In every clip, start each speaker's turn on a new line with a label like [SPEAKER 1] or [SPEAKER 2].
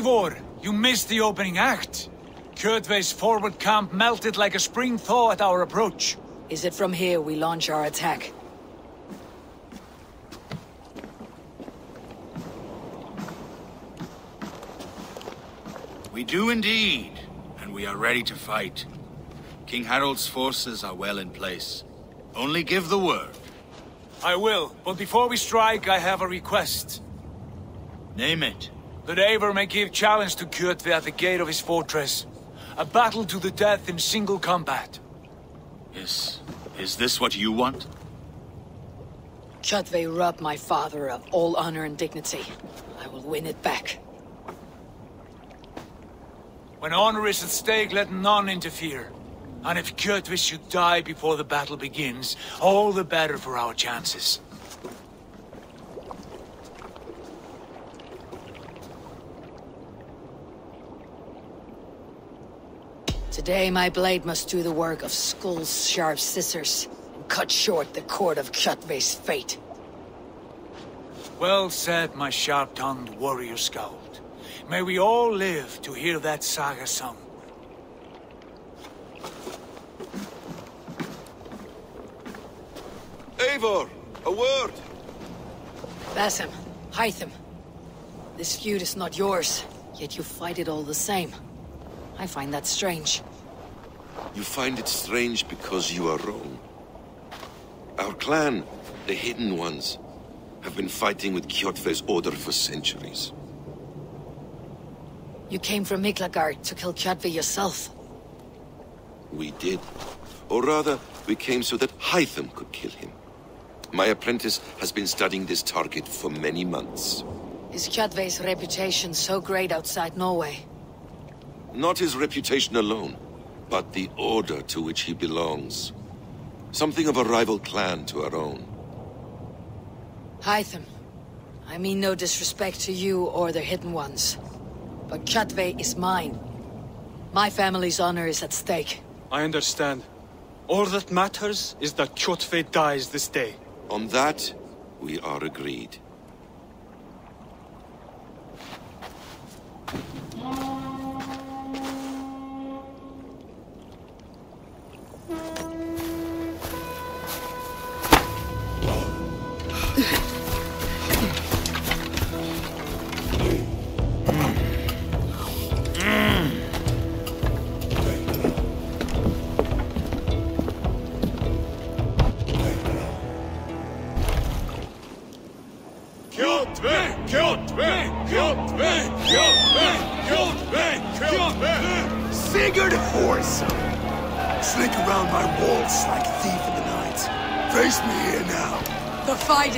[SPEAKER 1] Eivor, you missed the opening act. Kjotve's forward camp melted like a spring thaw at our approach.
[SPEAKER 2] Is it from here we launch our attack?
[SPEAKER 3] We do indeed, and we are ready to fight. King Harald's forces are well in place. Only give the word.
[SPEAKER 1] I will, but before we strike, I have a request.
[SPEAKER 3] Name it.
[SPEAKER 1] That Eivor may give challenge to Kjotve at the gate of his fortress. A battle to the death in single combat.
[SPEAKER 3] Is... is this what you want?
[SPEAKER 2] Kjotve robbed my father of all honor and dignity. I will win it back.
[SPEAKER 1] When honor is at stake, let none interfere. And if Kjotve should die before the battle begins, all the better for our chances.
[SPEAKER 2] Today my blade must do the work of Skuld's sharp scissors, and cut short the cord of Kjotve's fate.
[SPEAKER 1] Well said, my sharp-tongued warrior scout. May we all live to hear that saga sung.
[SPEAKER 4] Eivor, a word!
[SPEAKER 2] Basim, Hytham. This feud is not yours, yet you fight it all the same. I find that strange.
[SPEAKER 4] You find it strange because you are wrong. Our clan, the Hidden Ones, have been fighting with Kjotve's order for centuries.
[SPEAKER 2] You came from Miklagard to kill Kjotve yourself.
[SPEAKER 4] We did. Or rather, we came so that Hytham could kill him. My apprentice has been studying this target for many months.
[SPEAKER 2] Is Kjotve's reputation so great outside Norway?
[SPEAKER 4] Not his reputation alone, but the order to which he belongs. Something of a rival clan to our own.
[SPEAKER 2] Hytham, I mean no disrespect to you or the Hidden Ones. But Kjotve is mine. My family's honor is at stake.
[SPEAKER 5] I understand. All that matters is that Kjotve dies this day.
[SPEAKER 4] On that, we are agreed.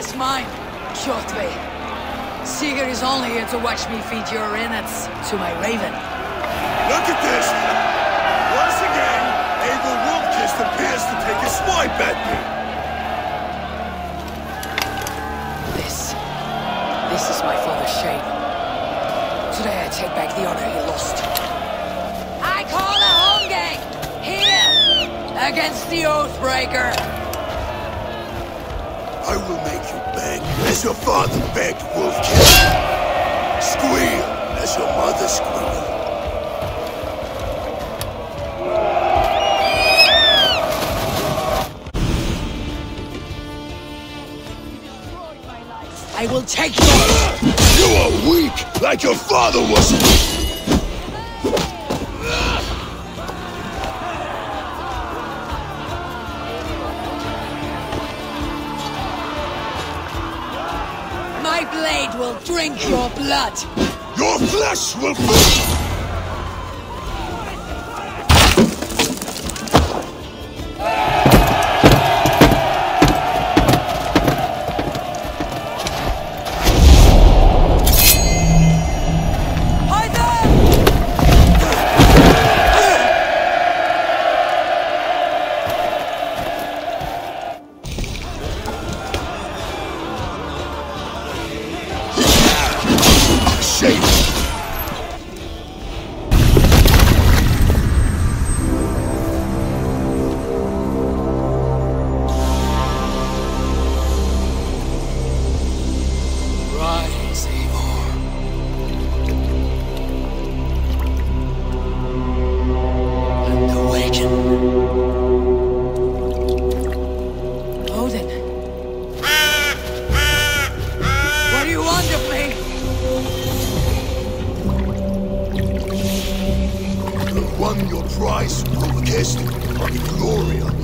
[SPEAKER 2] Is mine, Kjotve. Sigurd is only here to watch me feed your innards to my raven.
[SPEAKER 6] Look at this! Once again, Abel Wolf-Kissed appears to take a swipe at me.
[SPEAKER 2] This... This is my father's shame. Today I take back the honor he lost. I call a holmgang! Here! Against the Oathbreaker!
[SPEAKER 6] I will make you beg as your father begged Wolf-Kissed. Squeal as your mother squealed.
[SPEAKER 2] I will take you!
[SPEAKER 6] You are weak, like your father was weak.
[SPEAKER 2] Your!
[SPEAKER 6] Your flesh will feast.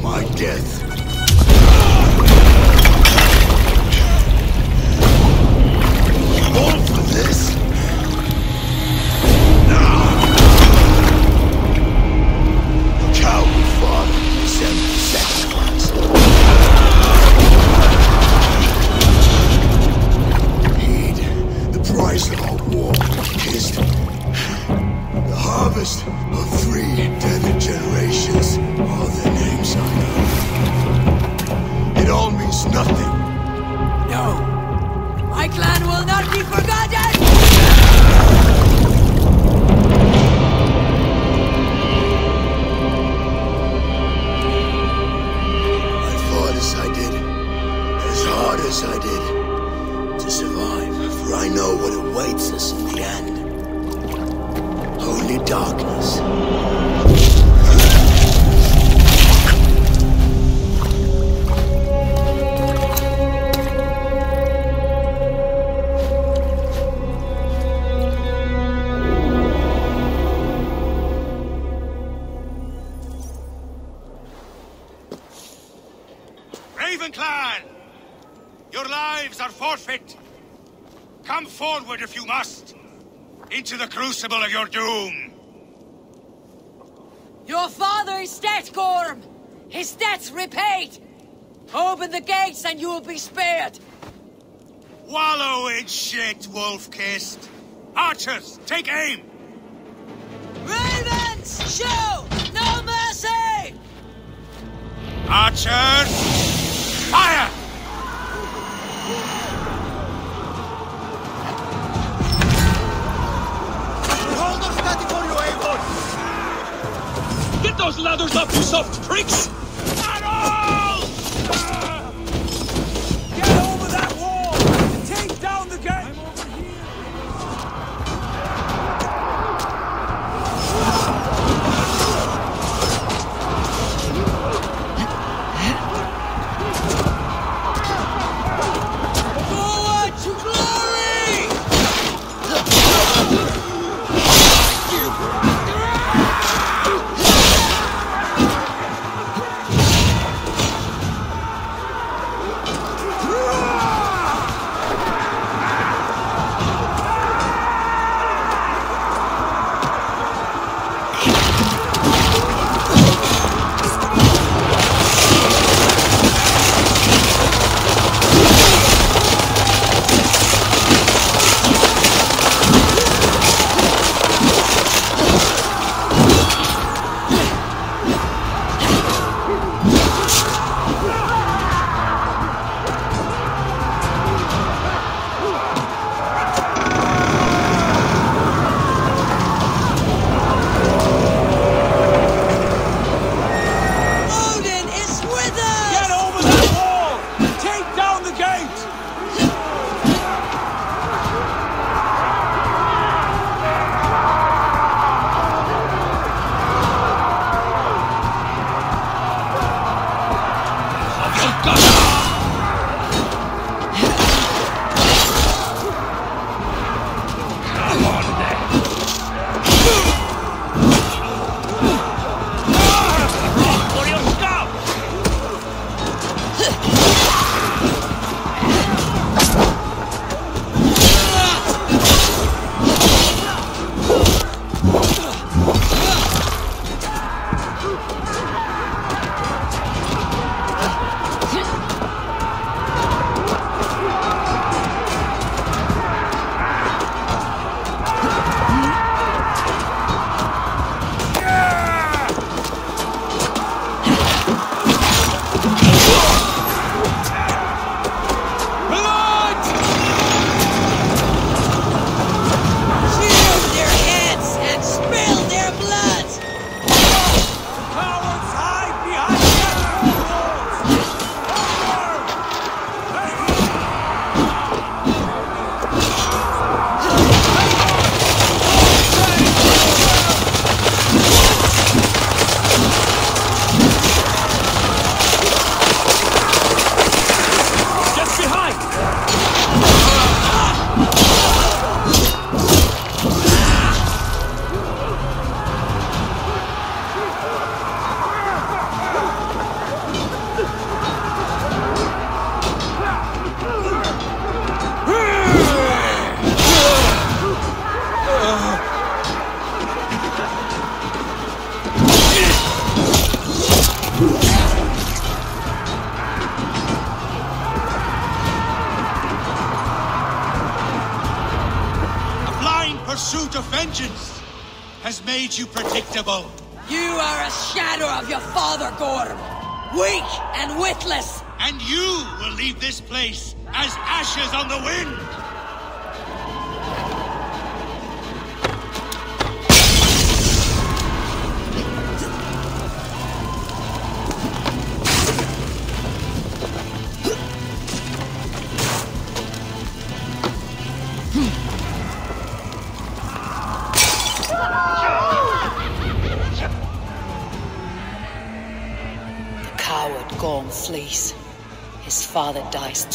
[SPEAKER 6] my death. of
[SPEAKER 3] your doom!
[SPEAKER 2] Your father is dead, Gorm! His debt's repaid! Open the gates and you will be spared!
[SPEAKER 3] Wallow in shit, wolf-kissed! Archers, take aim!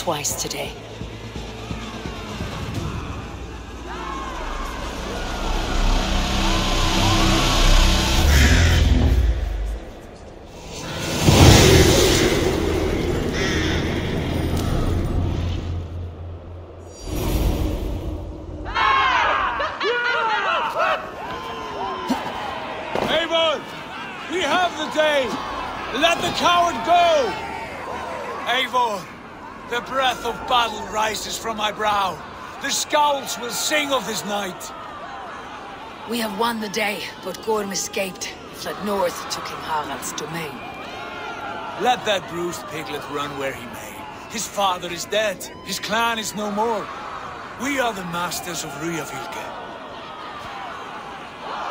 [SPEAKER 2] Twice today.
[SPEAKER 1] We have the day! Let the coward go! Eivor, the breath of battle rises from my brow. The scouts will sing of this night.
[SPEAKER 2] We have won the day, but Gorm escaped, fled north to King Harald's domain.
[SPEAKER 1] Let that bruised piglet run where he may. His father is dead. His clan is no more. We are the masters of Rygjafylke.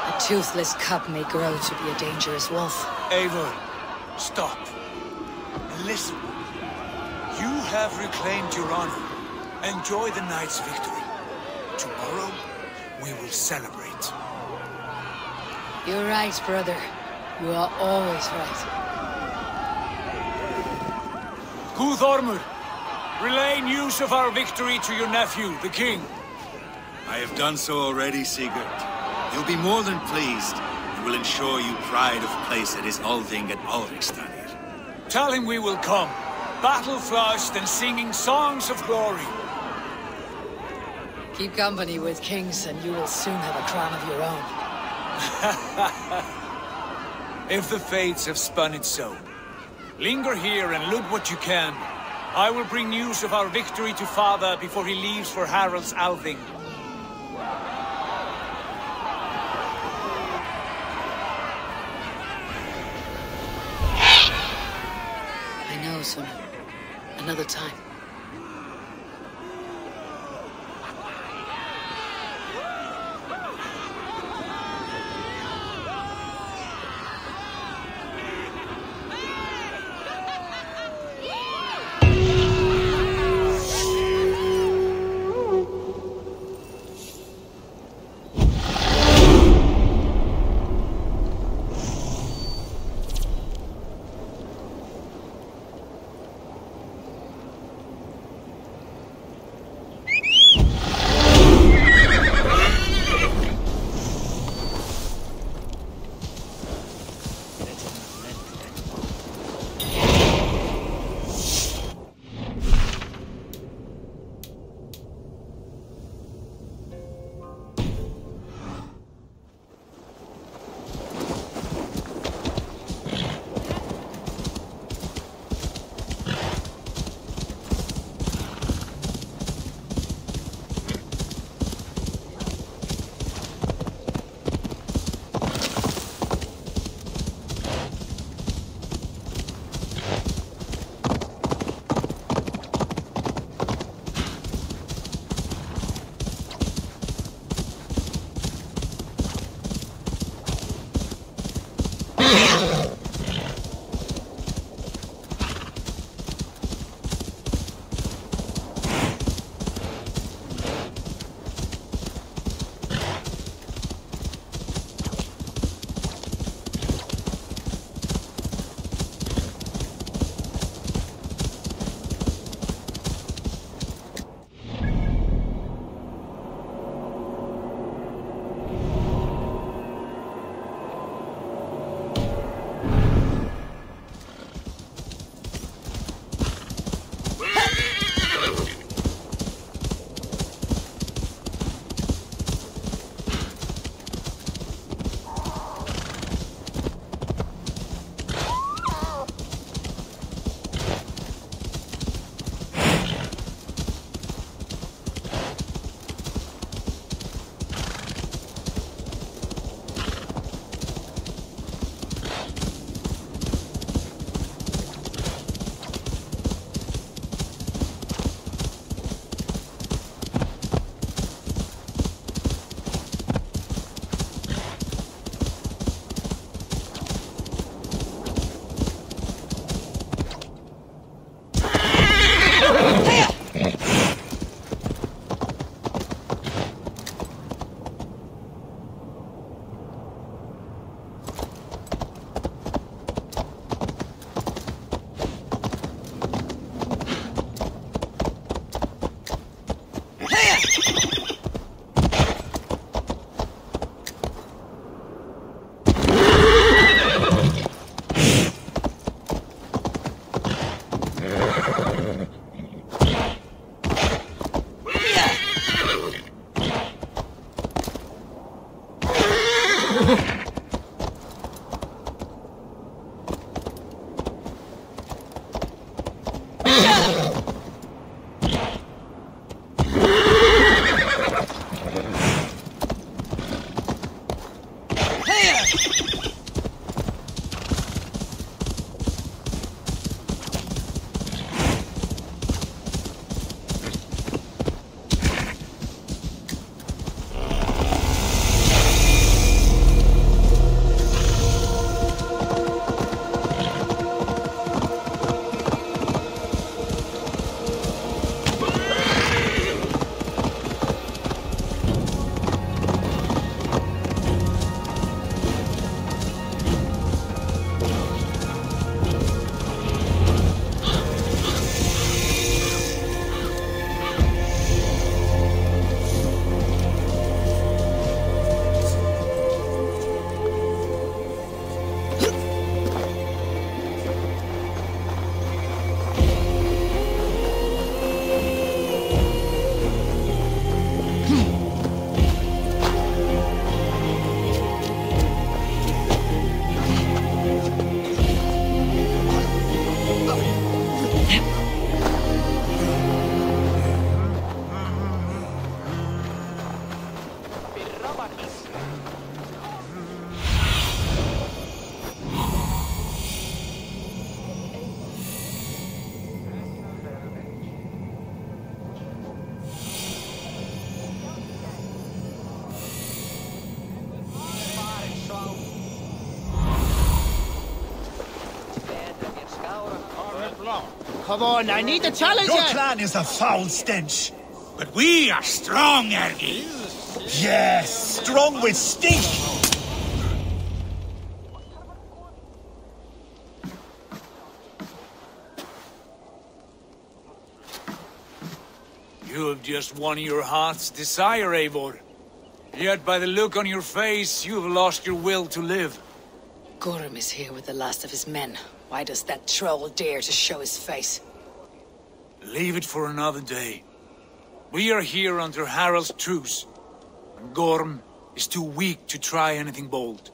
[SPEAKER 2] A toothless cub may grow to be a dangerous wolf.
[SPEAKER 1] Eivor, stop. And listen. You have reclaimed your honor. Enjoy the night's victory. Tomorrow, we will celebrate.
[SPEAKER 2] You're right, brother. You are always right.
[SPEAKER 1] Guthormur, relay news of our victory to your nephew, the king.
[SPEAKER 3] I have done so already, Sigurd. He'll be more than pleased, and will ensure you pride of place at his Althing at Ulrichstadir.
[SPEAKER 1] Tell him we will come, battle-flushed and singing songs of glory.
[SPEAKER 2] Keep company with kings, and you will soon have a crown of your own.
[SPEAKER 1] If the fates have spun it so. Linger here and loot what you can. I will bring news of our victory to father before he leaves for Harald's Althing.
[SPEAKER 2] I know, Sona. Another time.
[SPEAKER 7] Come on, I need the challenge.
[SPEAKER 8] Your clan is a foul stench. But we are strong, Ergi. Yes, strong with stink.
[SPEAKER 1] You have just won your heart's desire, Eivor. Yet by the look on your face, you have lost your will to live.
[SPEAKER 2] Gorm is here with the last of his men. Why does that troll dare to show his face?
[SPEAKER 1] Leave it for another day. We are here under Harald's truce. And Gorm is too weak to try anything bold.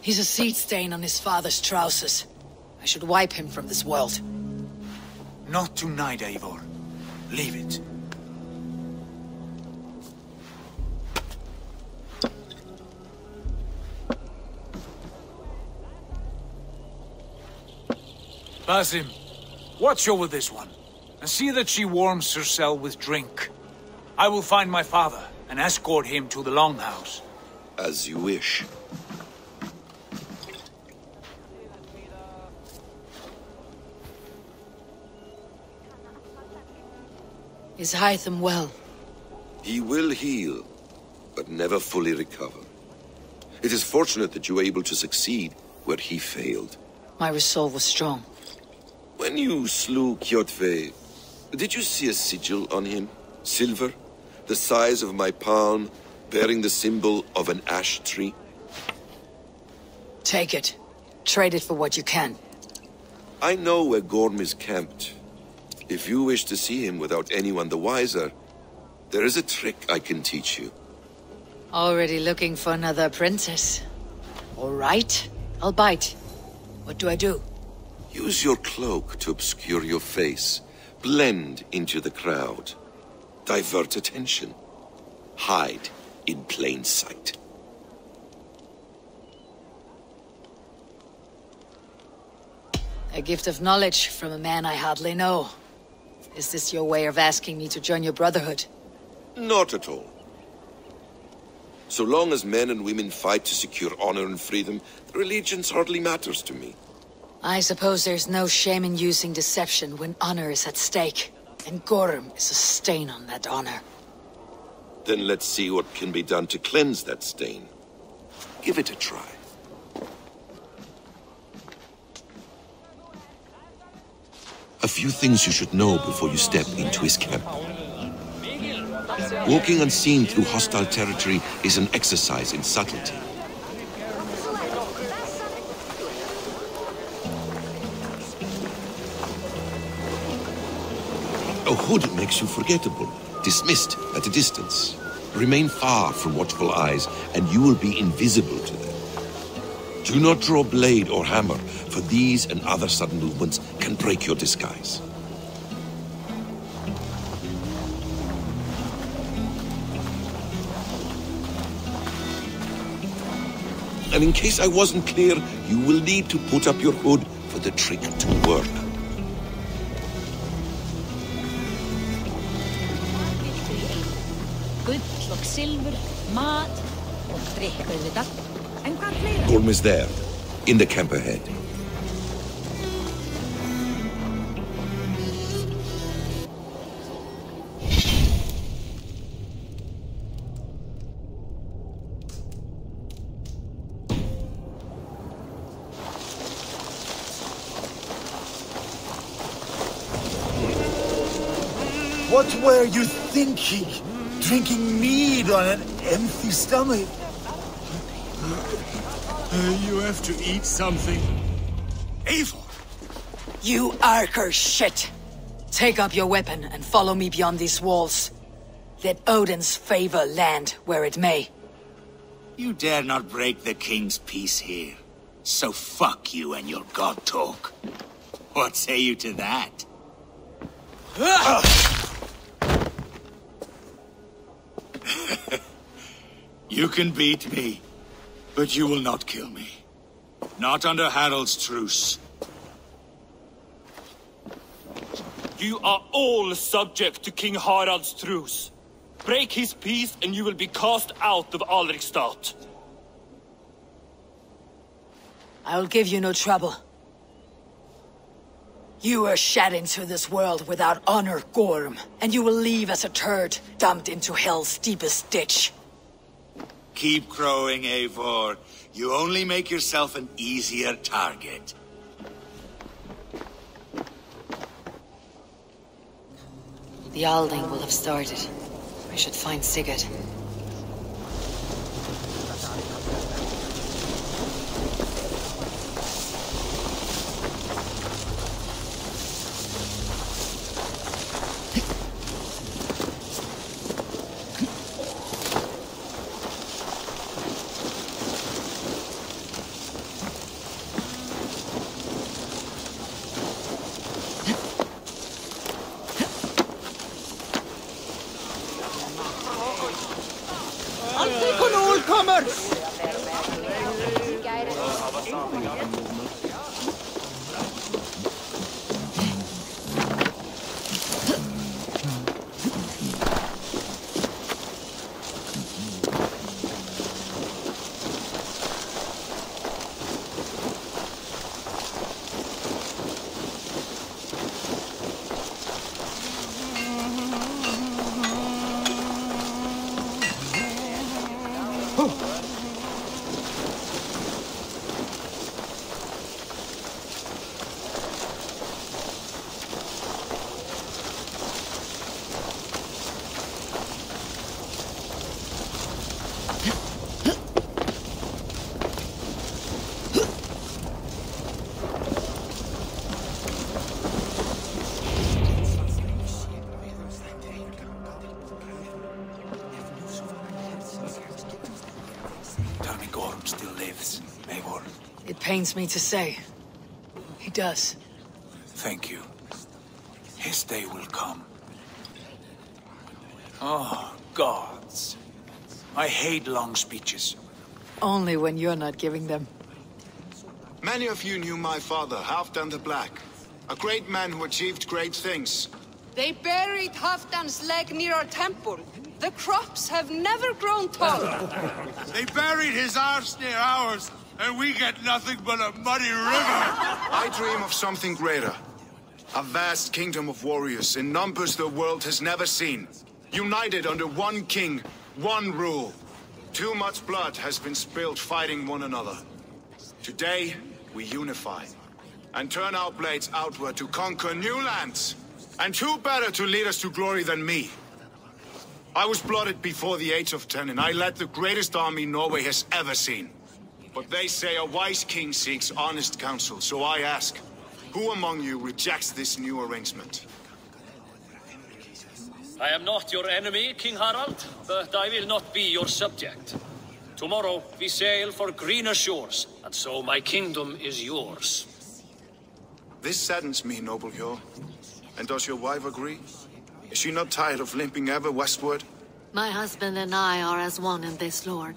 [SPEAKER 2] He's a seed stain on his father's trousers. I should wipe him from this world.
[SPEAKER 1] Not tonight, Eivor. Leave it. Basim, watch over this one, and see that she warms herself with drink. I will find my father and escort him to the Longhouse.
[SPEAKER 4] As you wish.
[SPEAKER 2] Is Hytham well?
[SPEAKER 4] He will heal, but never fully recover. It is fortunate that you were able to succeed where he failed.
[SPEAKER 2] My resolve was strong.
[SPEAKER 4] When you slew Kjotve, did you see a sigil on him? Silver? The size of my palm, bearing the symbol of an ash tree?
[SPEAKER 2] Take it. Trade it for what you can.
[SPEAKER 4] I know where Gorm is camped. If you wish to see him without anyone the wiser, there is a trick I can teach you.
[SPEAKER 2] Already looking for another princess. All right, I'll bite. What do I do?
[SPEAKER 4] Use your cloak to obscure your face. Blend into the crowd. Divert attention. Hide in plain sight.
[SPEAKER 2] A gift of knowledge from a man I hardly know. Is this your way of asking me to join your brotherhood?
[SPEAKER 4] Not at all. So long as men and women fight to secure honor and freedom, their allegiance hardly matters to me.
[SPEAKER 2] I suppose there's no shame in using deception when honor is at stake. And Gorm is a stain on that honor.
[SPEAKER 4] Then let's see what can be done to cleanse that stain. Give it a try. A few things you should know before you step into his camp. Walking unseen through hostile territory is an exercise in subtlety. A hood makes you forgettable, dismissed at a distance. Remain far from watchful eyes, and you will be invisible to them. Do not draw blade or hammer, for these and other sudden movements can break your disguise. And in case I wasn't clear, you will need to put up your hood for the trick to work.
[SPEAKER 9] Silfur, mat og drikk auðvitað. En hvað fleira?
[SPEAKER 4] Gorm is there, in the camp ahead.
[SPEAKER 8] What were you thinking? Drinking mead on an empty stomach?
[SPEAKER 1] Uh, you have to eat something.
[SPEAKER 8] Eivor!
[SPEAKER 2] You Arker shit! Take up your weapon and follow me beyond these walls. Let Odin's favor land where it may.
[SPEAKER 3] You dare not break the king's peace here. So fuck you and your god talk. What say you to that? you can beat me, but you will not kill me. Not under Harald's truce.
[SPEAKER 5] You are all subject to King Harald's truce. Break his peace and you will be cast out of Alrikstad.
[SPEAKER 2] I will give you no trouble. You were shed into this world without honor, Gorm, and you will leave as a turd, dumped into hell's deepest ditch.
[SPEAKER 3] Keep crowing, Eivor. You only make yourself an easier target.
[SPEAKER 2] The Althing will have started. I should find Sigurd. Pains me to say. He does.
[SPEAKER 1] Thank you. His day will come. Oh, gods. I hate long speeches.
[SPEAKER 2] Only when you're not giving them.
[SPEAKER 10] Many of you knew my father, Halfdan the Black. A great man who achieved great things.
[SPEAKER 11] They buried Halfdan's leg near our temple. The crops have never grown taller.
[SPEAKER 8] They buried his arse near ours, and we get nothing but a muddy river.
[SPEAKER 10] I dream of something greater. A vast kingdom of warriors in numbers the world has never seen. United under one king, one rule. Too much blood has been spilled fighting one another. Today, we unify. And turn our blades outward to conquer new lands. And who better to lead us to glory than me? I was blooded before the age of ten, and I led the greatest army Norway has ever seen. But they say a wise king seeks honest counsel, so I ask, who among you rejects this new arrangement?
[SPEAKER 12] I am not your enemy, King Harald, but I will not be your subject. Tomorrow we sail for greener shores, and so my kingdom is yours.
[SPEAKER 10] This saddens me, noble Yor. And does your wife agree? Is she not tired of limping ever westward?
[SPEAKER 13] My husband and I are as one in this, Lord.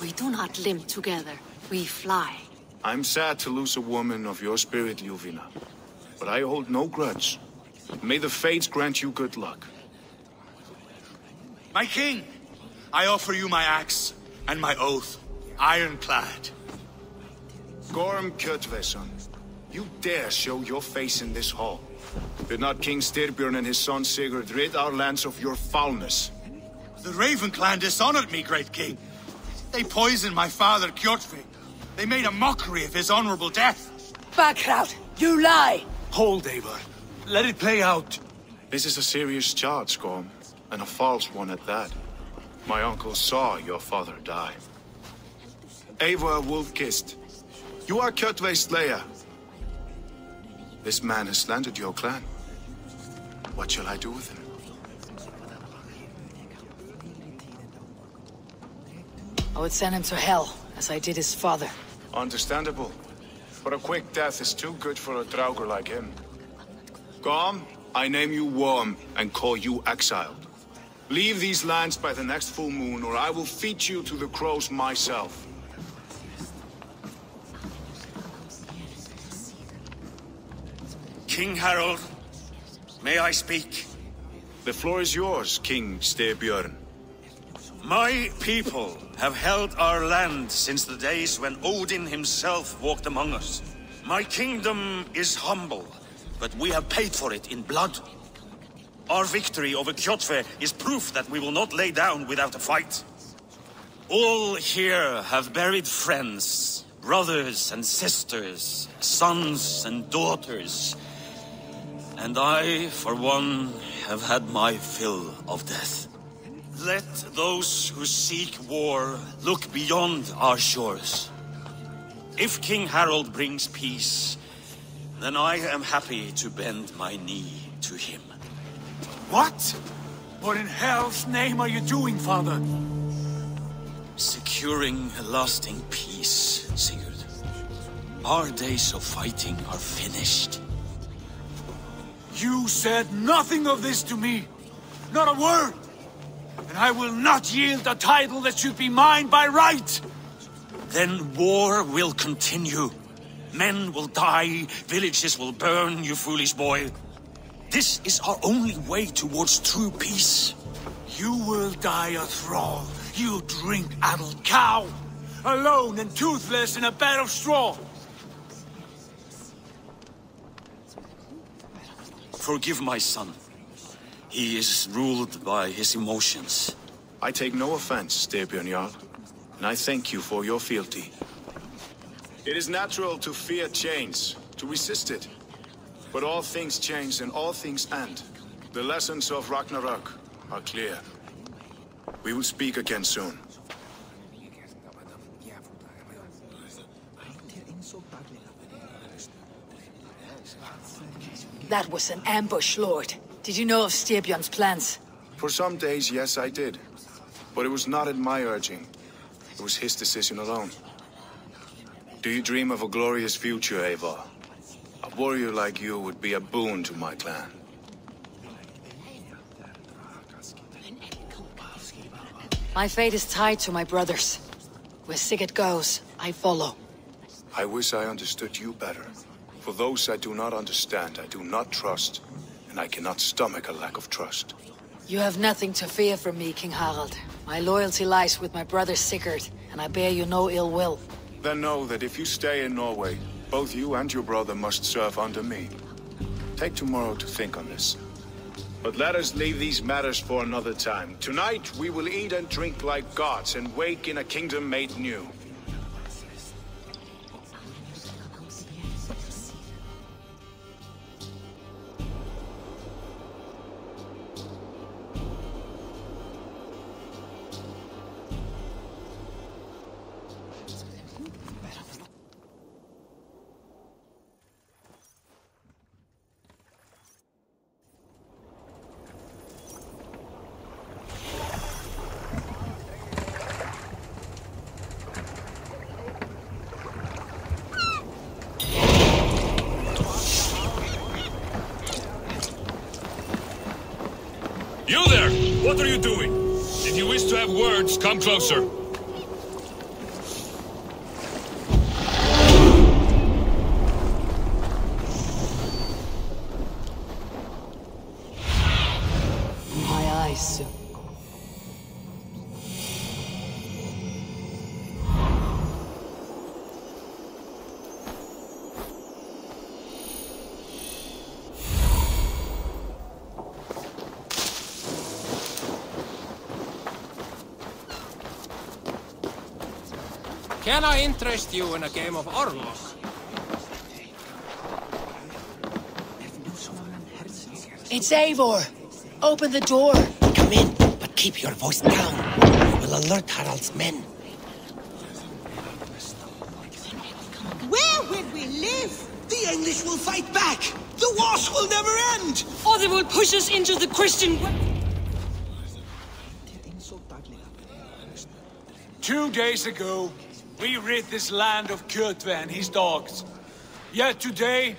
[SPEAKER 13] We do not limp together, we fly.
[SPEAKER 10] I'm sad to lose a woman of your spirit, Yuvina. But I hold no grudge. May the fates grant you good luck.
[SPEAKER 8] My king, I offer you my axe and my oath, ironclad.
[SPEAKER 10] Gorm Kjotveson, you dare show your face in this hall. Did not King Styrbjörn and his son Sigurd rid our lands of your foulness?
[SPEAKER 8] The Raven clan dishonored me, great king. They poisoned my father, Kjotve. They made a mockery of his honorable death.
[SPEAKER 2] Backrout, you lie!
[SPEAKER 8] Hold, Eivor. Let it play out.
[SPEAKER 10] This is a serious charge, Gorm, and a false one at that. My uncle saw your father die. Eivor Wolf-Kissed, you are Kjotve's slayer. This man has slandered your clan. What shall I do with him?
[SPEAKER 2] I would send him to hell, as I did his father.
[SPEAKER 10] Understandable. But a quick death is too good for a Draugr like him. Gorm, I name you Worm and call you exiled. Leave these lands by the next full moon, or I will feed you to the crows myself.
[SPEAKER 8] King Harald, may I speak?
[SPEAKER 10] The floor is yours, King Styrbjörn.
[SPEAKER 8] My people have held our land since the days when Odin himself walked among us. My kingdom is humble, but we have paid for it in blood. Our victory over Kjotve is proof that we will not lay down without a fight. All here have buried friends, brothers and sisters, sons and daughters. And I, for one, have had my fill of death. Let those who seek war look beyond our shores. If King Harald brings peace, then I am happy to bend my knee to him.
[SPEAKER 1] What? What in hell's name are you doing, father?
[SPEAKER 8] Securing a lasting peace, Sigurd. Our days of fighting are finished.
[SPEAKER 1] You said nothing of this to me. Not a word. And I will not yield a title that should be mine by right.
[SPEAKER 8] Then war will continue. Men will die, villages will burn, you foolish boy. This is our only way towards true peace.
[SPEAKER 1] You will die a thrall. You drink-addled cow. Alone and toothless in a bed of straw.
[SPEAKER 8] Forgive my son. He is ruled by his emotions. I take no offense, Styrbjörn Jarl, and I thank you for your fealty. It is natural to fear change, to resist it. But all things change and all things end. The lessons of Ragnarok are clear. We will speak again soon.
[SPEAKER 2] That was an ambush, Lord. Did you know of Styrbjörn's plans?
[SPEAKER 10] For some days, yes, I did. But it was not at my urging. It was his decision alone. Do you dream of a glorious future, Eivor? A warrior like you would be a boon to my clan.
[SPEAKER 2] My fate is tied to my brothers. Where Sigurd goes, I follow.
[SPEAKER 10] I wish I understood you better. For those I do not understand, I do not trust. And I cannot stomach a lack of trust.
[SPEAKER 2] You have nothing to fear from me, King Harald. My loyalty lies with my brother Sigurd, and I bear you no ill will.
[SPEAKER 10] Then know that if you stay in Norway, both you and your brother must serve under me. Take tomorrow to think on this. But let us leave these matters for another time. Tonight, we will eat and drink like gods and wake in a kingdom made new.
[SPEAKER 14] What are you doing? If you wish to have words, come closer.
[SPEAKER 15] Can I interest you in a game of Orlog?
[SPEAKER 16] It's Eivor. Open the door. Come in, but keep your voice down. We'll alert Harald's men.
[SPEAKER 7] Where will we live? The English will fight back. The wars will never end.
[SPEAKER 11] Or they will push us into the Christian.
[SPEAKER 1] Two days ago, we rid this land of Kjotve and his dogs. Yet today,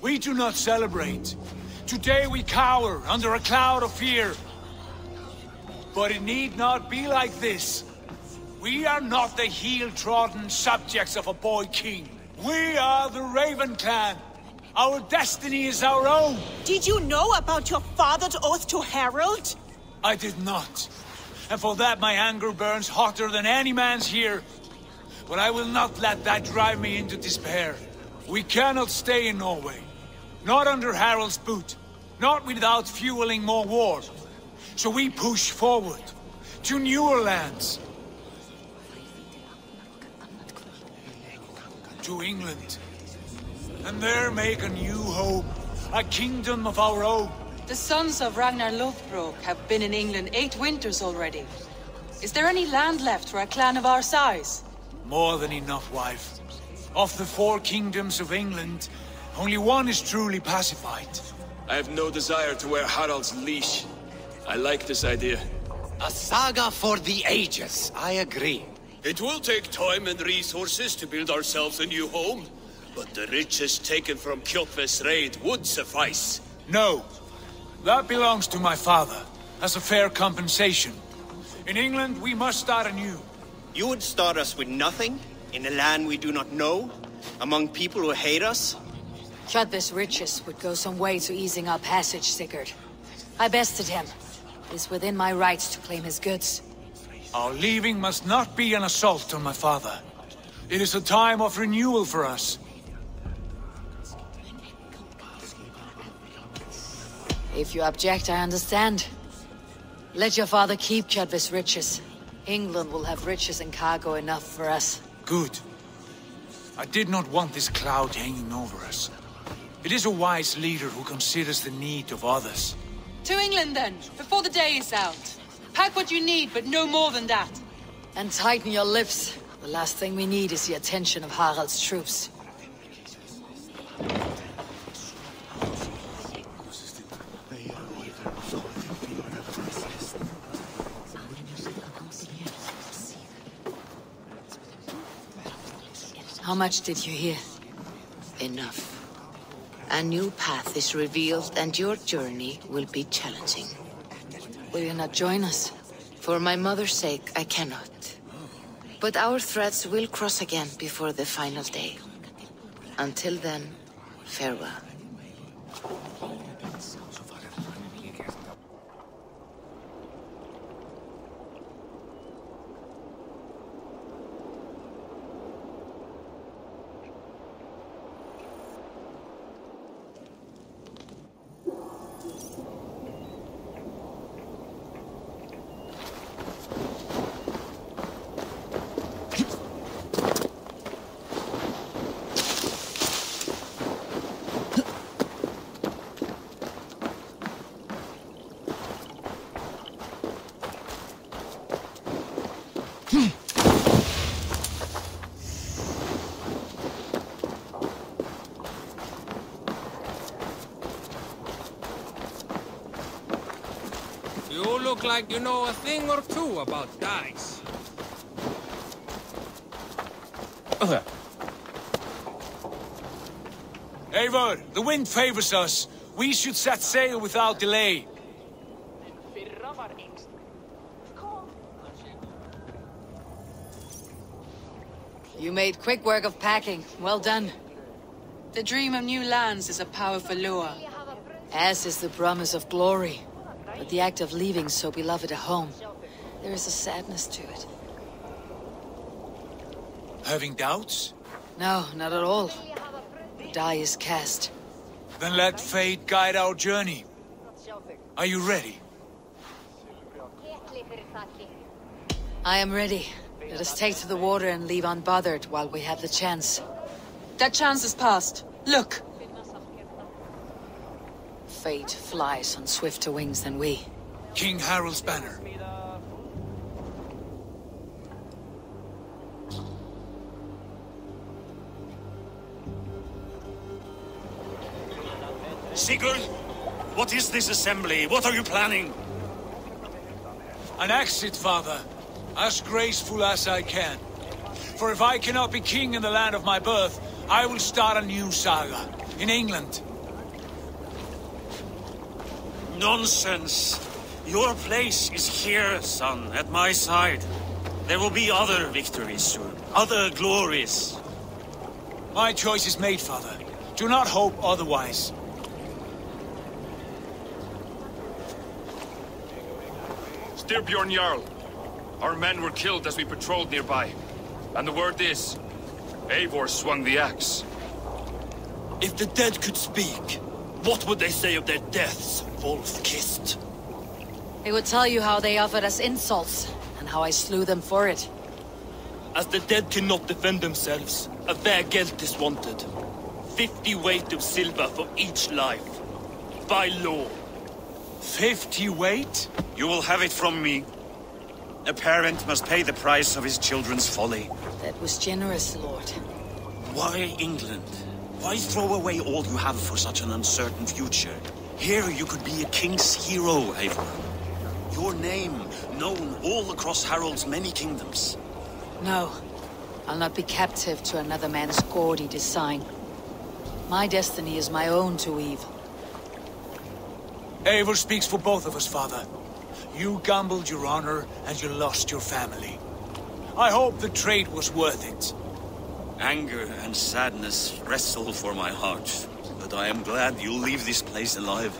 [SPEAKER 1] we do not celebrate. Today we cower under a cloud of fear. But it need not be like this. We are not the heel-trodden subjects of a boy king. We are the Raven Clan. Our destiny is our own.
[SPEAKER 7] Did you know about your father's oath to Harald?
[SPEAKER 1] I did not. And for that my anger burns hotter than any man's here. But I will not let that drive me into despair. We cannot stay in Norway. Not under Harald's boot. Not without fueling more war. So we push forward. To newer lands. To England. And there make a new home. A kingdom of our own.
[SPEAKER 11] The sons of Ragnar Lothbrok have been in England eight winters already. Is there any land left for a clan of our size?
[SPEAKER 1] More than enough, wife. Of the four kingdoms of England, only one is truly pacified.
[SPEAKER 14] I have no desire to wear Harald's leash. I like this idea.
[SPEAKER 16] A saga for the ages. I agree.
[SPEAKER 17] It will take time and resources to build ourselves a new home, but the riches taken from Kjotve's raid would suffice.
[SPEAKER 1] No. That belongs to my father, as a fair compensation. In England, we must start anew.
[SPEAKER 18] You would start us with nothing? In a land we do not know? Among people who hate us?
[SPEAKER 2] Kjotve's riches would go some way to easing our passage, Sigurd. I bested him. It is within my rights to claim his goods.
[SPEAKER 1] Our leaving must not be an assault on my father. It is a time of renewal for us.
[SPEAKER 2] If you object, I understand. Let your father keep Kjotve's riches. England will have riches and cargo enough for us.
[SPEAKER 1] Good. I did not want this cloud hanging over us. It is a wise leader who considers the need of others.
[SPEAKER 11] To England then, before the day is out. Pack what you need, but no more than that.
[SPEAKER 2] And tighten your lips. The last thing we need is the attention of Harald's troops. How much did you hear?
[SPEAKER 19] Enough. A new path is revealed and your journey will be challenging.
[SPEAKER 2] Will you not join us?
[SPEAKER 19] For my mother's sake, I cannot. But our threads will cross again before the final day. Until then, farewell.
[SPEAKER 15] like you know a thing or two about dice. Okay.
[SPEAKER 1] Eivor, the wind favors us. We should set sail without delay.
[SPEAKER 2] You made quick work of packing. Well done.
[SPEAKER 11] The dream of new lands is a powerful lure,
[SPEAKER 2] as is the promise of glory. But the act of leaving so beloved a home, there is a sadness to it.
[SPEAKER 1] Having doubts?
[SPEAKER 2] No, not at all. The die is cast.
[SPEAKER 1] Then let fate guide our journey. Are you ready?
[SPEAKER 2] I am ready. Let us take to the water and leave unbothered while we have the chance.
[SPEAKER 11] That chance is past. Look!
[SPEAKER 2] Fate flies on swifter wings than we.
[SPEAKER 1] King Harald's banner.
[SPEAKER 8] Sigurd, what is this assembly? What are you planning?
[SPEAKER 1] An exit, father. As graceful as I can. For if I cannot be king in the land of my birth, I will start a new saga. In England.
[SPEAKER 8] Nonsense. Your place is here, son, at my side. There will be other victories soon. Other glories.
[SPEAKER 1] My choice is made, father. Do not hope otherwise.
[SPEAKER 14] Styrbjorn Jarl. Our men were killed as we patrolled nearby. And the word is... Eivor swung the axe.
[SPEAKER 5] If the dead could speak, what would they say of their deaths, wolf-kissed?
[SPEAKER 2] They would tell you how they offered us insults, and how I slew them for it.
[SPEAKER 5] As the dead cannot defend themselves, a wergild is wanted. Fifty weight of silver for each life. By law.
[SPEAKER 1] Fifty weight?
[SPEAKER 8] You will have it from me. A parent must pay the price of his children's folly.
[SPEAKER 2] That was generous, Lord.
[SPEAKER 8] Why England? Why throw away all you have for such an uncertain future? Here you could be a king's hero, Eivor. Your name known all across Harald's many kingdoms.
[SPEAKER 2] No. I'll not be captive to another man's gaudy design. My destiny is my own to weave.
[SPEAKER 1] Eivor speaks for both of us, father. You gambled your honor, and you lost your family. I hope the trade was worth it.
[SPEAKER 8] Anger and sadness wrestle for my heart, but I am glad you'll leave this place alive.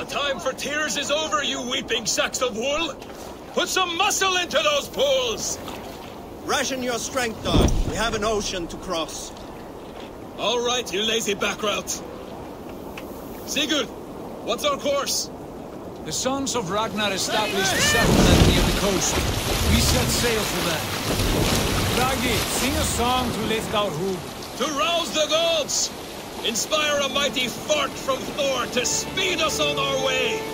[SPEAKER 17] The time for tears is over, you weeping sacks of wool! Put some muscle into those pools!
[SPEAKER 18] Ration your strength, dog. We have an ocean to cross.
[SPEAKER 17] All right, you lazy backrout. Sigurd, what's our course?
[SPEAKER 1] The sons of Ragnar established a settlement near the coast. We set sail for them. Raggi, sing a song to lift our hoop.
[SPEAKER 17] To rouse the gods! Inspire a mighty fart from Thor to speed us on our way!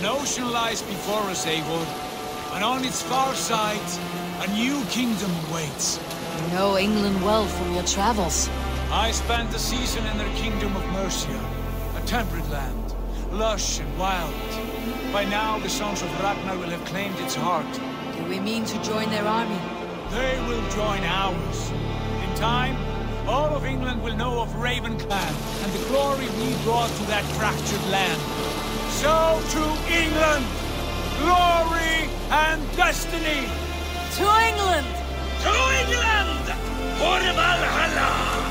[SPEAKER 1] An ocean lies before us, Eivor, and on its far side, a new kingdom awaits.
[SPEAKER 2] You know England well from your travels.
[SPEAKER 1] I spent a season in their kingdom of Mercia, a temperate land, lush and wild. By now, the sons of Ragnar will have claimed its heart.
[SPEAKER 2] Do we mean to join their army?
[SPEAKER 1] They will join ours. In time, all of England will know of Raven Clan and the glory we brought to that fractured land. So to England! Glory and destiny!
[SPEAKER 2] To England!
[SPEAKER 17] To England! For Valhalla!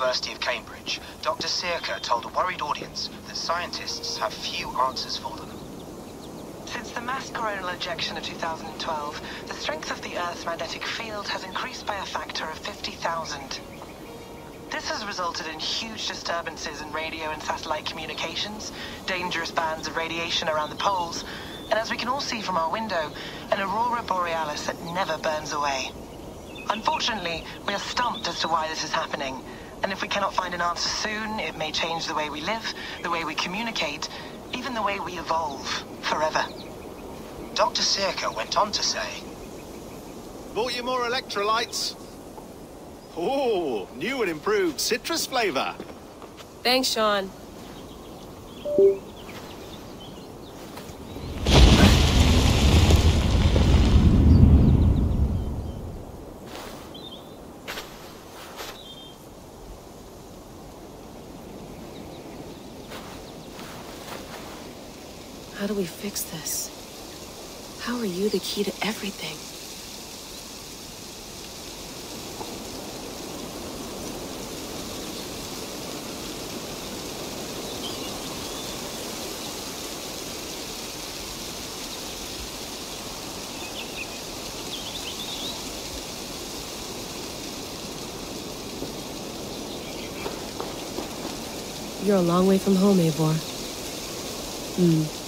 [SPEAKER 20] University of Cambridge, Dr. Circa told a worried audience that scientists have few answers for them.
[SPEAKER 21] Since the mass coronal ejection of 2012, the strength of the Earth's magnetic field has increased by a factor of 50,000. This has resulted in huge disturbances in radio and satellite communications, dangerous bands of radiation around the poles, and as we can all see from our window, an aurora borealis that never burns away. Unfortunately, we are stumped as to why this is happening, and if we cannot find an answer soon, it may change the way we live, the way we communicate, even the way we evolve, forever.
[SPEAKER 20] Dr. Circa went on to say,
[SPEAKER 22] Bought you more electrolytes? Oh, new and improved citrus flavor.
[SPEAKER 23] Thanks, Sean. We fix this? How are you the key to everything? You're a long way from home, Eivor. Hmm.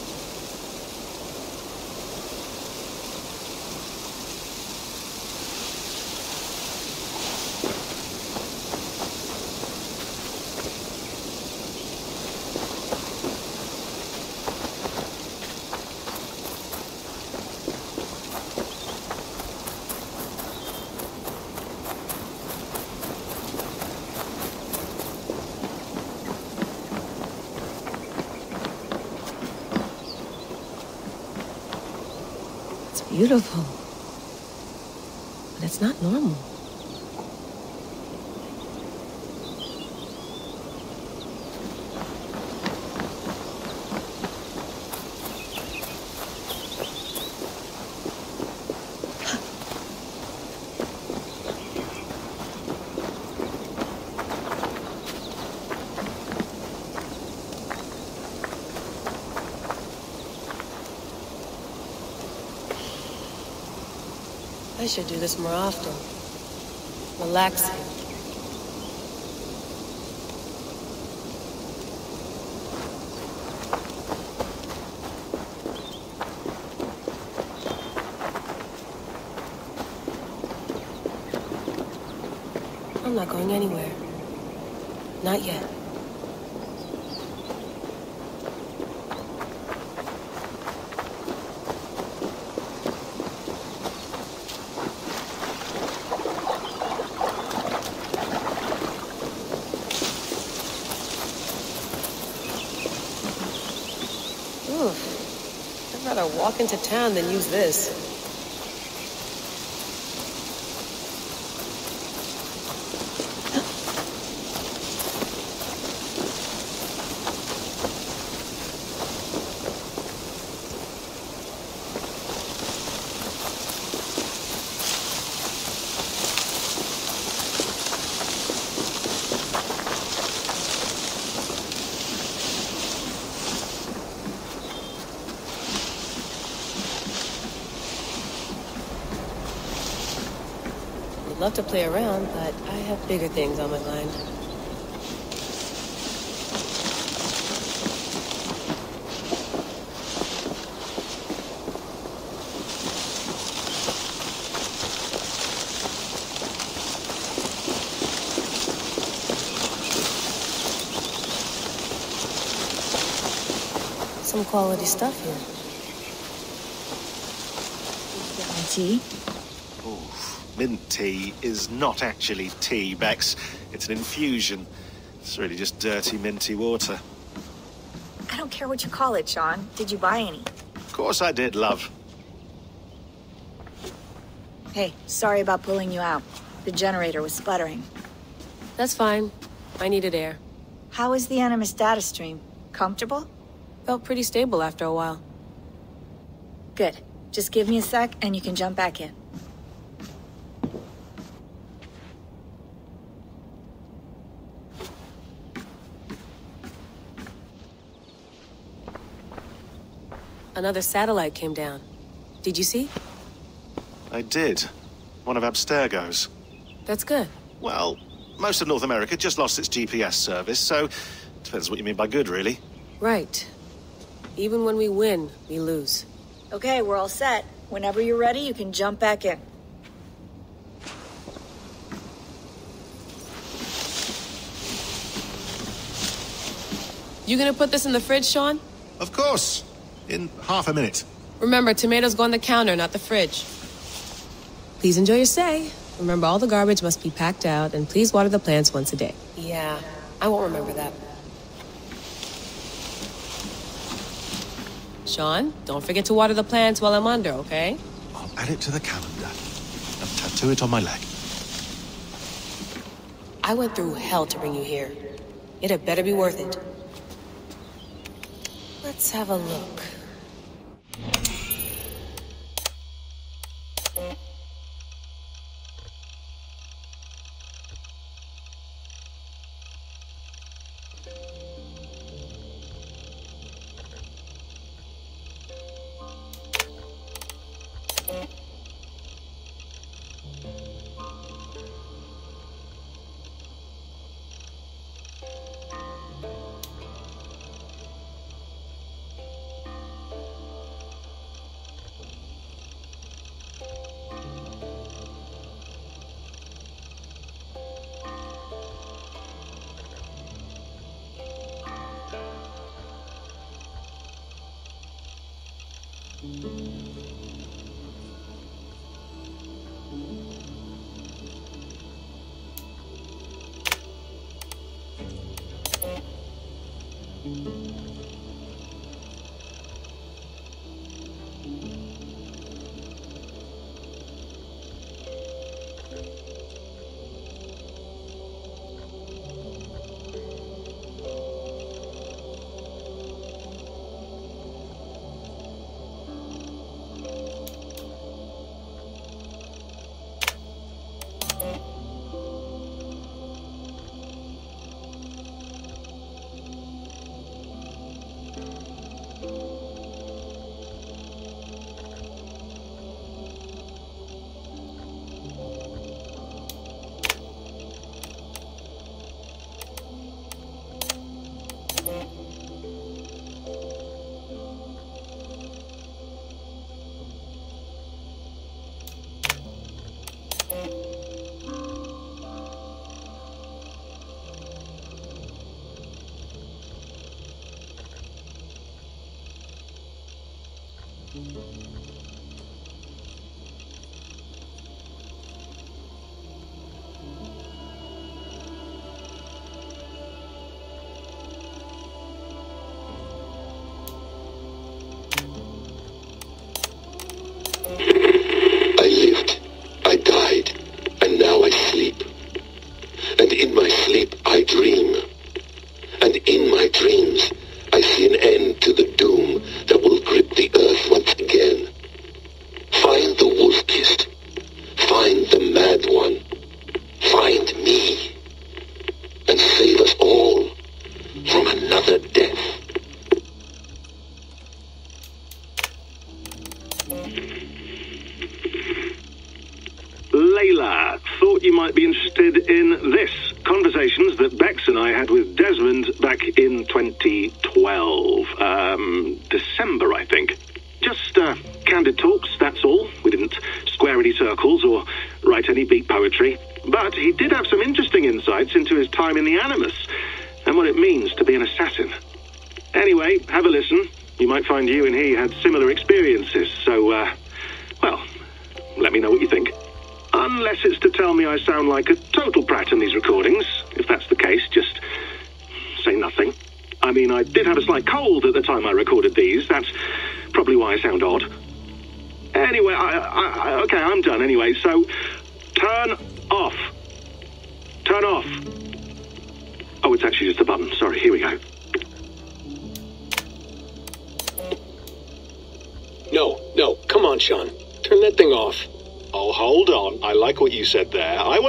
[SPEAKER 23] It's beautiful. But it's not normal. I should do this more often. Relaxing. I'm not going anywhere. Not yet. Oof. I'd rather walk into town then use this. Love to play around, but I have bigger things on my mind. Some quality stuff here.
[SPEAKER 24] Tea?
[SPEAKER 22] Mint tea is not actually tea, Bex. It's an infusion. It's really just dirty, minty water.
[SPEAKER 24] I don't care what you call it, Sean. Did you buy any?
[SPEAKER 22] Of course I did, love.
[SPEAKER 24] Hey, sorry about pulling you out. The generator was sputtering.
[SPEAKER 23] That's fine. I needed air.
[SPEAKER 24] How is the Animus data stream? Comfortable?
[SPEAKER 23] Felt pretty stable after a while.
[SPEAKER 24] Good. Just give me a sec and you can jump back in.
[SPEAKER 25] Another satellite came down. Did you see?
[SPEAKER 22] I did. One of Abstergo's.
[SPEAKER 25] That's good.
[SPEAKER 22] Well, most of North America just lost its GPS service, so depends what you mean by good, really.
[SPEAKER 25] Right. Even when we win, we lose.
[SPEAKER 24] Okay, we're all set. Whenever you're ready, you can jump back in.
[SPEAKER 25] You gonna put this in the fridge, Sean?
[SPEAKER 23] Of course. In half a minute.
[SPEAKER 25] Remember, tomatoes go on the counter, not the fridge. Please enjoy your stay. Remember, all the garbage must be packed out, and please water the plants once a day. Yeah, I won't remember that. Sean, don't forget to water the plants while I'm under, okay?
[SPEAKER 23] I'll add it to the calendar and tattoo it on my leg.
[SPEAKER 25] I went through hell to bring you here. It had better be worth it. Let's have a look.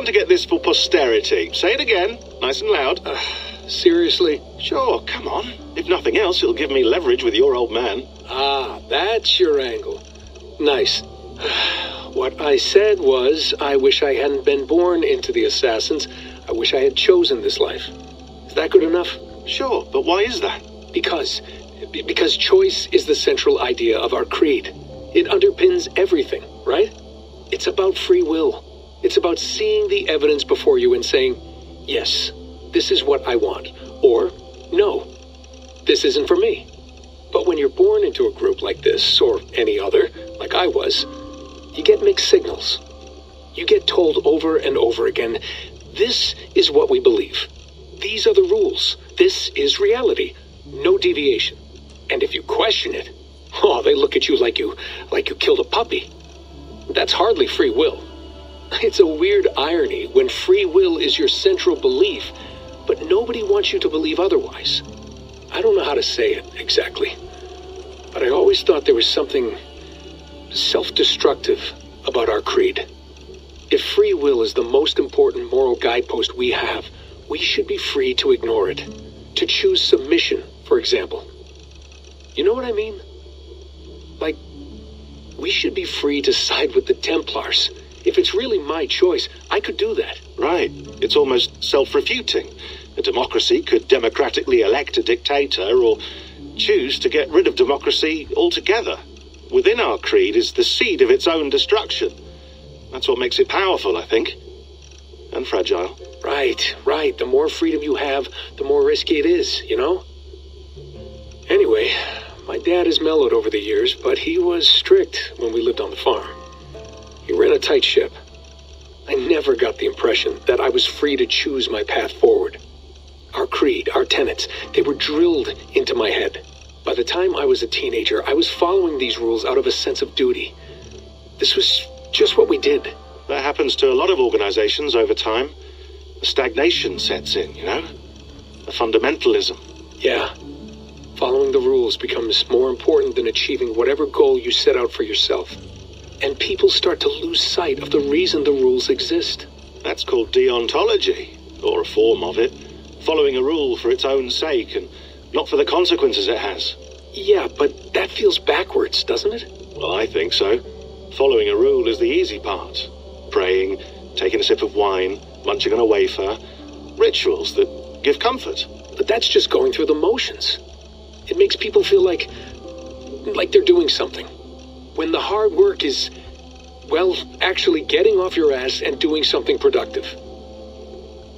[SPEAKER 22] Want to get this for posterity. Say it again, nice and loud.
[SPEAKER 26] Seriously?
[SPEAKER 25] Sure, come on. If nothing else, it'll give me leverage with your old man.
[SPEAKER 26] Ah, that's your angle. Nice. What I said was, I wish I hadn't been born into the Assassins. I wish I had chosen this life. Is that good enough?
[SPEAKER 25] Sure, but why is that?
[SPEAKER 26] Because. Because choice is the central idea of our creed. It underpins everything, right? It's about free will. It's about seeing the evidence before you and saying, yes, this is what I want, or no, this isn't for me. But when you're born into a group like this, or any other, like I was, you get mixed signals. You get told over and over again, this is what we believe. These are the rules. This is reality. No deviation. And if you question it, oh, they look at you like you like you killed a puppy. That's hardly free will. It's a weird irony when free will is your central belief, but nobody wants you to believe otherwise. I don't know how to say it exactly, but I always thought there was something self destructive about our creed. If free will is the most important moral guidepost we have, we should be free to ignore it. To choose submission, for example. You know what I mean? Like, we should be free to side with the Templars. If it's really my choice, I could do that.
[SPEAKER 25] Right. It's almost self refuting. A democracy could democratically elect a dictator or choose to get rid of democracy altogether. Within our creed is the seed of its own destruction. That's what makes it powerful, I think. And fragile.
[SPEAKER 26] Right, right. The more freedom you have, the more risky it is, you know? Anyway, my dad has mellowed over the years, but he was strict when we lived on the farm. He ran a tight ship. I never got the impression that I was free to choose my path forward. Our creed, our tenets, they were drilled into my head. By the time I was a teenager, I was following these rules out of a sense of duty. This was just what we did.
[SPEAKER 25] That happens to a lot of organizations over time. Stagnation sets in, you know? A fundamentalism.
[SPEAKER 26] Yeah. Following the rules becomes more important than achieving whatever goal you set out for yourself. And people start to lose sight of the reason the rules exist.
[SPEAKER 25] That's called deontology, or a form of it. Following a rule for its own sake and not for the consequences it has.
[SPEAKER 26] Yeah, but that feels backwards, doesn't it?
[SPEAKER 25] Well, I think so. Following a rule is the easy part. Praying, taking a sip of wine, munching on a wafer. Rituals that give comfort.
[SPEAKER 26] But that's just going through the motions. It makes people feel like. like they're doing something. When the hard work is. well, actually getting off your ass and doing something productive.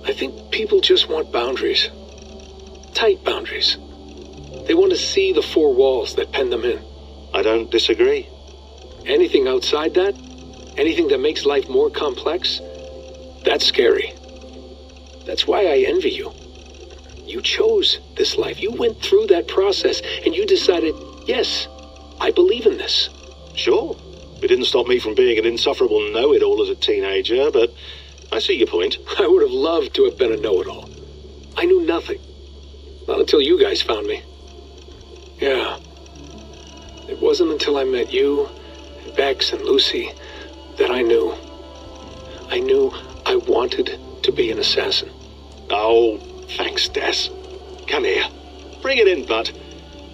[SPEAKER 26] I think people just want boundaries. Tight boundaries. They want to see the four walls that pen them in.
[SPEAKER 25] I don't disagree.
[SPEAKER 26] Anything outside that, anything that makes life more complex, that's scary. That's why I envy you. You chose this life. You went through that process and you decided, yes, I believe in this.
[SPEAKER 25] Sure. It didn't stop me from being an insufferable know it all as a teenager, but I see your point.
[SPEAKER 26] I would have loved to have been a know it all. I knew nothing. Not until you guys found me. Yeah. It wasn't until I met you, and Bex, and Lucy that I knew. I knew I wanted to be an assassin.
[SPEAKER 25] Oh, thanks, Des. Come here. Bring it in, bud.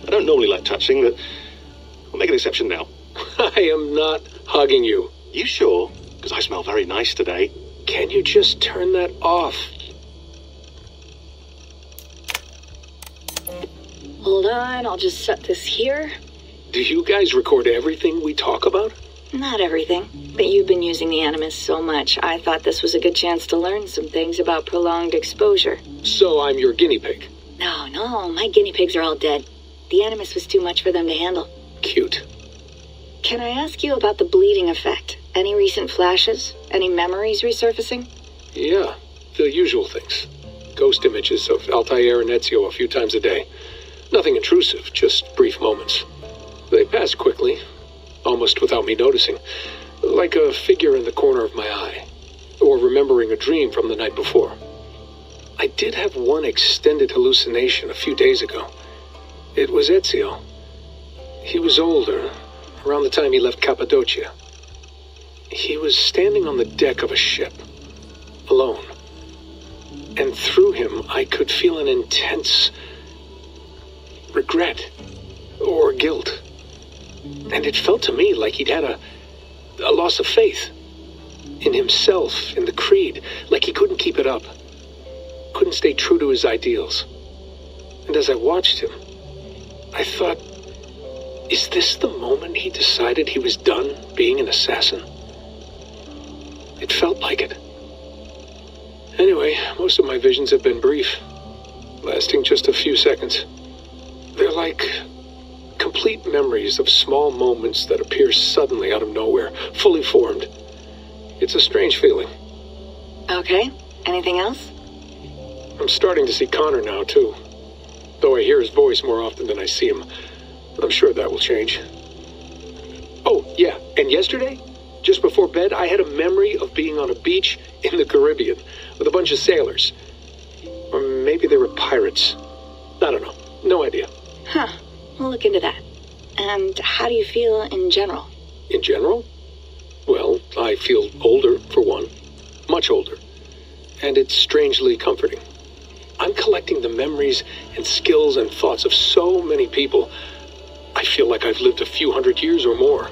[SPEAKER 25] I don't normally like touching, but I'll make an exception now.
[SPEAKER 26] I am not hugging you.
[SPEAKER 25] You sure? Because I smell very nice today.
[SPEAKER 26] Can you just turn that off?
[SPEAKER 27] Hold on, I'll just set this here.
[SPEAKER 26] Do you guys record everything we talk about?
[SPEAKER 27] Not everything, but you've been using the Animus so much, I thought this was a good chance to learn some things about prolonged exposure.
[SPEAKER 26] So I'm your guinea pig.
[SPEAKER 27] No, no, my guinea pigs are all dead. The Animus was too much for them to handle.
[SPEAKER 26] Cute.
[SPEAKER 27] Can I ask you about the bleeding effect? Any recent flashes? Any memories resurfacing?
[SPEAKER 26] Yeah, the usual things. Ghost images of Altair and Ezio a few times a day. Nothing intrusive, just brief moments. They pass quickly, almost without me noticing, like a figure in the corner of my eye, or remembering a dream from the night before. I did have one extended hallucination a few days ago. It was Ezio. He was older, around the time he left Cappadocia. He was standing on the deck of a ship, alone. And through him, I could feel an intense regret or guilt. And it felt to me like he'd had a, a loss of faith in himself, in the creed, like he couldn't keep it up, couldn't stay true to his ideals. And as I watched him, I thought, is this the moment he decided he was done being an assassin? It felt like it. Anyway, most of my visions have been brief, lasting just a few seconds. They're like complete memories of small moments that appear suddenly out of nowhere, fully formed. It's a strange feeling.
[SPEAKER 27] Okay. Anything else?
[SPEAKER 26] I'm starting to see Connor now, too. Though I hear his voice more often than I see him. I'm sure that will change. Oh, yeah, and yesterday, just before bed, I had a memory of being on a beach in the Caribbean with a bunch of sailors. Or maybe they were pirates. I don't know. No idea.
[SPEAKER 27] Huh. We'll look into that. And how do you feel in general?
[SPEAKER 26] In general? Well, I feel older, for one. Much older. And it's strangely comforting. I'm collecting the memories and skills and thoughts of so many people. I feel like I've lived a few hundred years or more.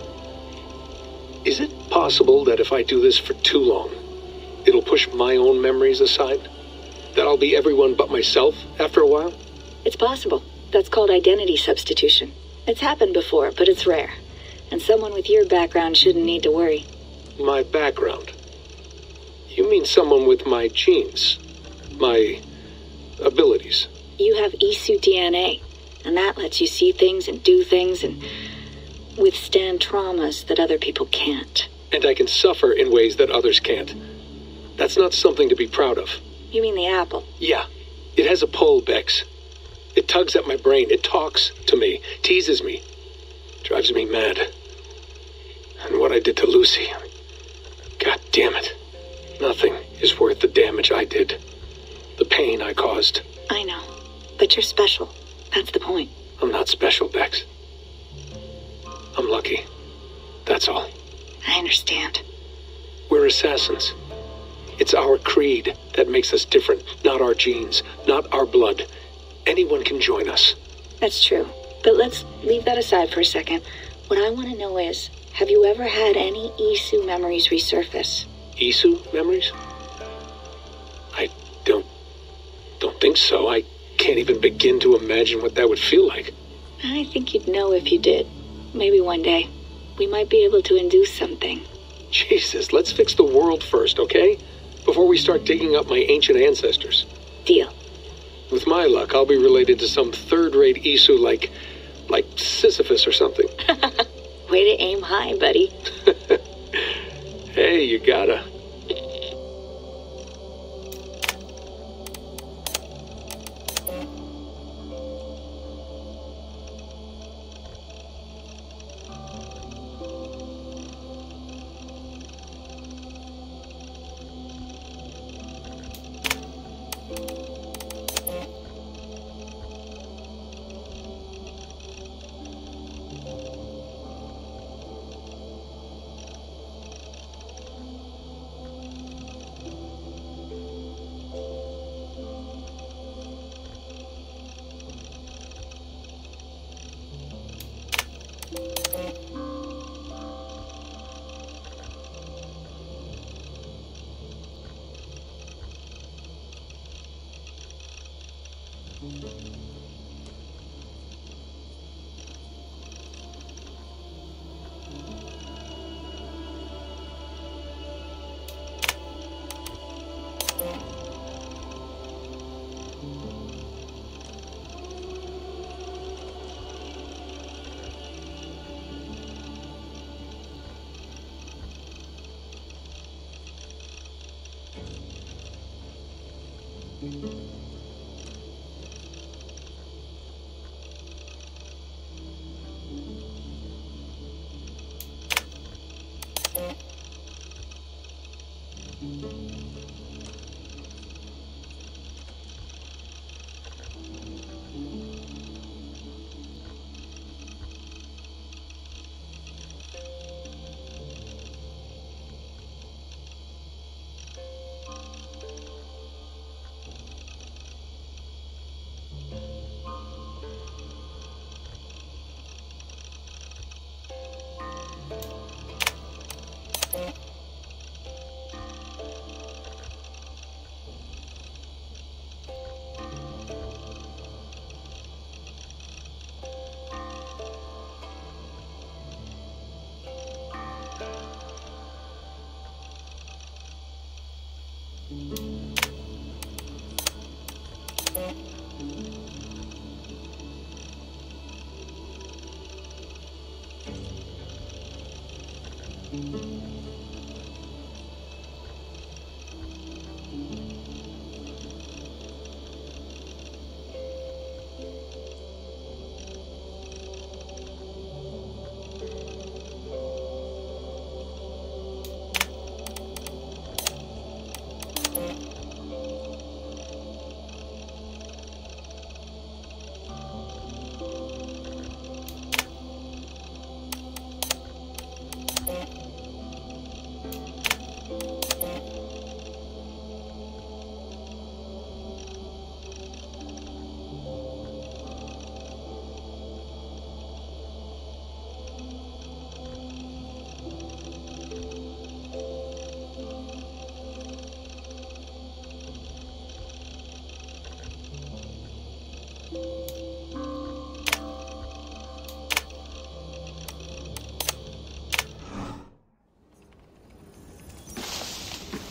[SPEAKER 26] Is it possible that if I do this for too long, it'll push my own memories aside? That I'll be everyone but myself after a while?
[SPEAKER 27] It's possible. That's called identity substitution. It's happened before, but it's rare. And someone with your background shouldn't need to worry.
[SPEAKER 26] My background? You mean someone with my genes? My abilities?
[SPEAKER 27] You have Isu DNA, and that lets you see things and do things and withstand traumas that other people can't.
[SPEAKER 26] And I can suffer in ways that others can't. That's not something to be proud of.
[SPEAKER 27] You mean the apple?
[SPEAKER 26] Yeah. It has a pull, Bex. It tugs at my brain. It talks to me, teases me, drives me mad. And what I did to Lucy. God damn it. Nothing is worth the damage I did. The pain I caused.
[SPEAKER 27] I know. But you're special. That's the point.
[SPEAKER 26] I'm not special, Bex. I'm lucky. That's all.
[SPEAKER 27] I understand.
[SPEAKER 26] We're assassins. It's our creed that makes us different, not our genes, not our blood. Anyone can join us.
[SPEAKER 27] That's true. But let's leave that aside for a second. What I want to know is have you ever had any Isu memories resurface?
[SPEAKER 26] Isu memories? I don't. don't think so. I can't even begin to imagine what that would feel like.
[SPEAKER 27] I think you'd know if you did. Maybe one day. We might be able to induce something.
[SPEAKER 26] Jesus, let's fix the world first, okay? Before we start digging up my ancient ancestors.
[SPEAKER 27] Deal.
[SPEAKER 26] With my luck, I'll be related to some third-rate Isu like... like Sisyphus or something.
[SPEAKER 27] Way to aim high, buddy.
[SPEAKER 26] hey, you gotta.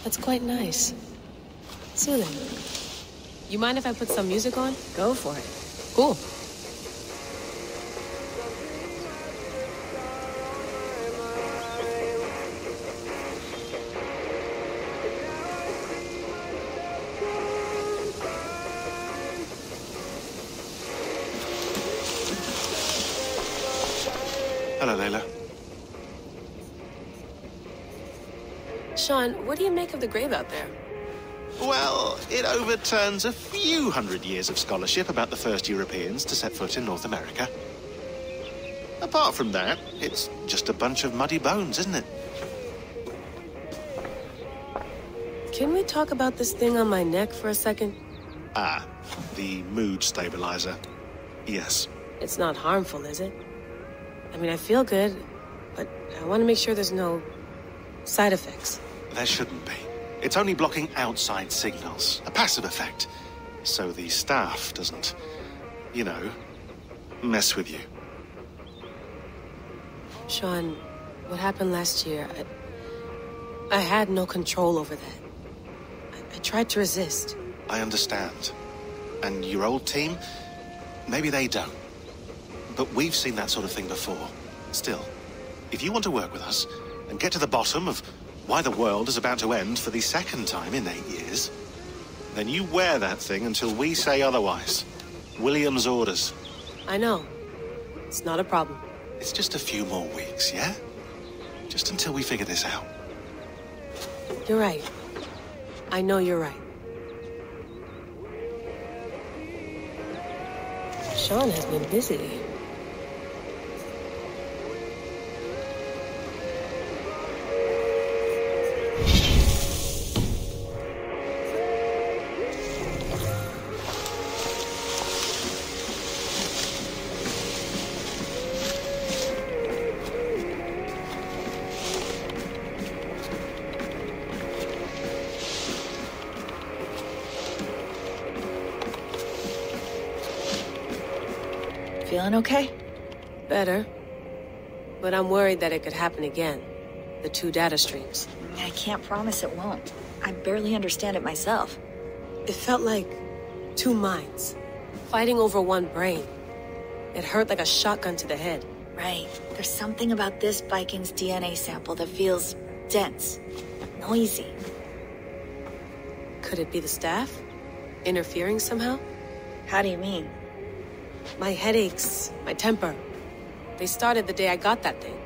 [SPEAKER 23] That's quite nice. Soothing. You mind if I put some music on? Go for it. Cool. What do you make of the grave out there?
[SPEAKER 22] Well, it overturns a few hundred years of scholarship about the first Europeans to set foot in North America. Apart from that, it's just a bunch of muddy bones, isn't it?
[SPEAKER 23] Can we talk about this thing on my neck for a second?
[SPEAKER 22] Ah, the mood stabilizer. Yes.
[SPEAKER 23] It's not harmful, is it? I mean, I feel good, but I want to make sure there's no side effects.
[SPEAKER 22] There shouldn't be. It's only blocking outside signals, a passive effect. So the staff doesn't, you know, mess with you.
[SPEAKER 23] Shaun, what happened last year, I, I had no control over that. I, I tried to resist.
[SPEAKER 22] I understand. And your old team, maybe they don't. But we've seen that sort of thing before. Still, if you want to work with us and get to the bottom of why the world is about to end for the second time in eight years, then you wear that thing until we say otherwise. William's orders.
[SPEAKER 23] I know. It's not a problem.
[SPEAKER 22] It's just a few more weeks, yeah? Just until we figure this out.
[SPEAKER 23] You're right. I know you're right. Shaun has been busy. But I'm worried that it could happen again. The two data streams.
[SPEAKER 24] I can't promise it won't. I barely understand it myself.
[SPEAKER 23] It felt like two minds, fighting over one brain. It hurt like a shotgun to the head.
[SPEAKER 24] Right. There's something about this Viking's DNA sample that feels dense, noisy.
[SPEAKER 23] Could it be the staff? Interfering somehow?
[SPEAKER 24] How do you mean?
[SPEAKER 23] My headaches, my temper. They started the day I got that thing.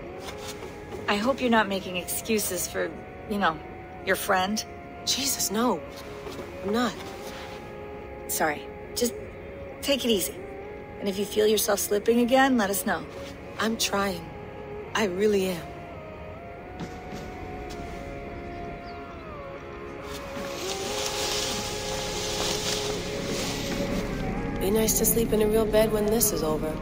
[SPEAKER 24] I hope you're not making excuses for, you know, your friend.
[SPEAKER 23] Jesus, no. I'm not.
[SPEAKER 24] Sorry. Just take it easy. And if you feel yourself slipping again, let us know.
[SPEAKER 23] I'm trying. I really am. Be nice to sleep in a real bed when this is over.